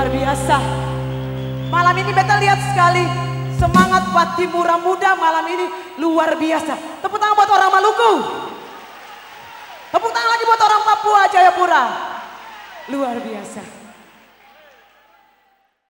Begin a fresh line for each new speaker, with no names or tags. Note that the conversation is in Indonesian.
Luar biasa. Malam ini beta lihat sekali semangat buat muda malam ini luar biasa. Tepuk tangan buat orang Maluku. Tepuk tangan lagi buat orang Papua Jayapura. Luar biasa.